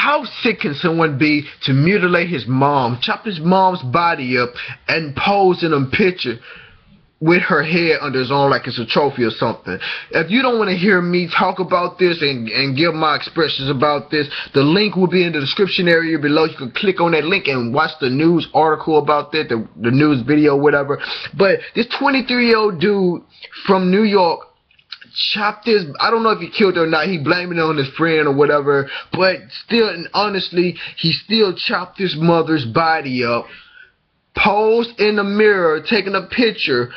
how sick can someone be to mutilate his mom, chop his mom's body up, and pose in a picture with her head under his arm like it's a trophy or something. If you don't want to hear me talk about this and, and give my expressions about this, the link will be in the description area below. You can click on that link and watch the news article about that, the, the news video, whatever. But this 23 year old dude from New York chopped his I don't know if he killed her or not, he blamed it on his friend or whatever, but still and honestly, he still chopped his mother's body up, posed in the mirror, taking a picture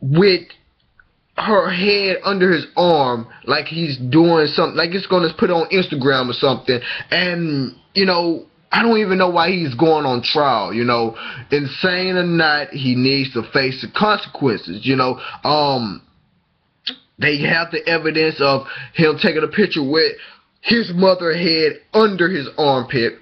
with her head under his arm like he's doing something like it's gonna put on Instagram or something and you know I don't even know why he's going on trial, you know. Insane or not, he needs to face the consequences, you know. Um they have the evidence of him taking a picture with his mother head under his armpit.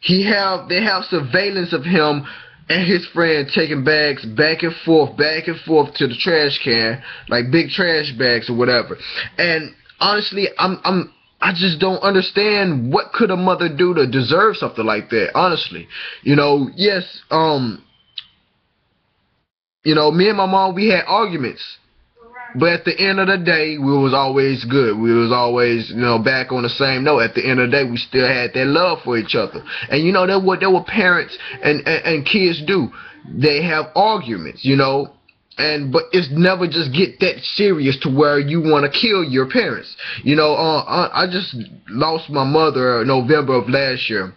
He have they have surveillance of him and his friend taking bags back and forth, back and forth to the trash can, like big trash bags or whatever. And honestly, I'm I'm I just don't understand what could a mother do to deserve something like that. Honestly, you know, yes, um, you know, me and my mom we had arguments but at the end of the day, we was always good. We was always, you know, back on the same note. At the end of the day, we still had that love for each other. And you know, that what that what parents and, and, and kids do. They have arguments, you know, and but it's never just get that serious to where you want to kill your parents. You know, uh, I just lost my mother November of last year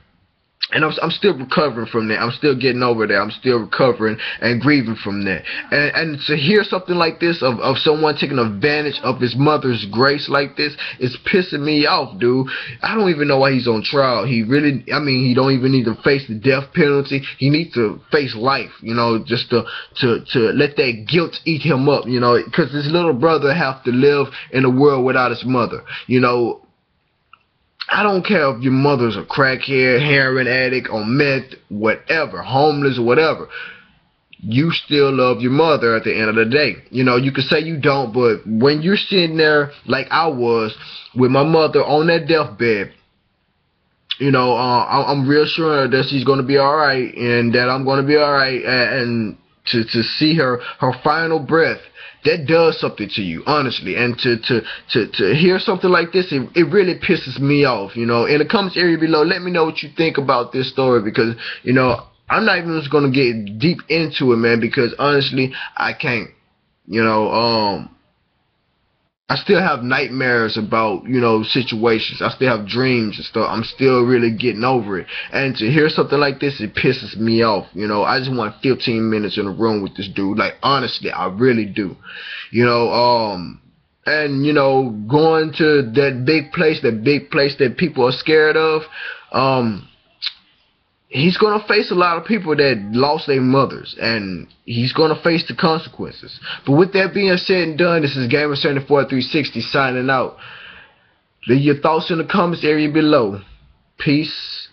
and I'm, I'm still recovering from that. I'm still getting over that. I'm still recovering and grieving from that. And, and to hear something like this of, of someone taking advantage of his mother's grace like this is pissing me off, dude. I don't even know why he's on trial. He really, I mean, he don't even need to face the death penalty. He needs to face life, you know, just to to to let that guilt eat him up, you know, because his little brother have to live in a world without his mother. You know, I don't care if your mother's a crackhead, heroin addict, or meth, whatever, homeless, or whatever. You still love your mother at the end of the day. You know, you can say you don't, but when you're sitting there like I was with my mother on that deathbed, you know, uh, I'm real sure that she's going to be all right and that I'm going to be all right and to, to see her, her final breath that does something to you, honestly. And to to to to hear something like this, it it really pisses me off. You know, in the comments area below, let me know what you think about this story because you know I'm not even just gonna get deep into it, man. Because honestly, I can't. You know, um, I still have nightmares about, you know, situations. I still have dreams and stuff. I'm still really getting over it. And to hear something like this, it pisses me off. You know, I just want 15 minutes in a room with this dude. Like, honestly, I really do. You know, um, and, you know, going to that big place, that big place that people are scared of, um, he's going to face a lot of people that lost their mothers, and he's going to face the consequences. But with that being said and done, this is Gamer74360 signing out. Leave your thoughts in the comments area below. Peace.